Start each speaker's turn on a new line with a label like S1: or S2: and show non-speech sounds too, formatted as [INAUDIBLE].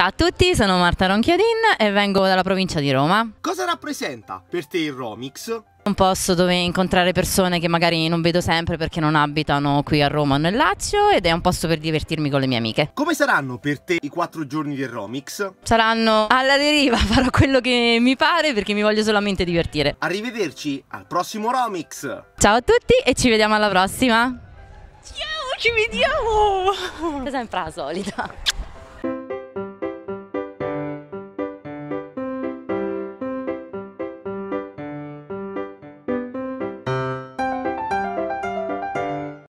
S1: Ciao a tutti, sono Marta Ronchiadin e vengo dalla provincia di Roma.
S2: Cosa rappresenta per te il Romix?
S1: Un posto dove incontrare persone che magari non vedo sempre perché non abitano qui a Roma o nel Lazio ed è un posto per divertirmi con le mie amiche.
S2: Come saranno per te i quattro giorni del Romix?
S1: Saranno alla deriva, [LAUGHS] farò quello che mi pare perché mi voglio solamente divertire.
S2: Arrivederci al prossimo Romix!
S1: Ciao a tutti e ci vediamo alla prossima! Ciao, ci vediamo! Sempre la solita.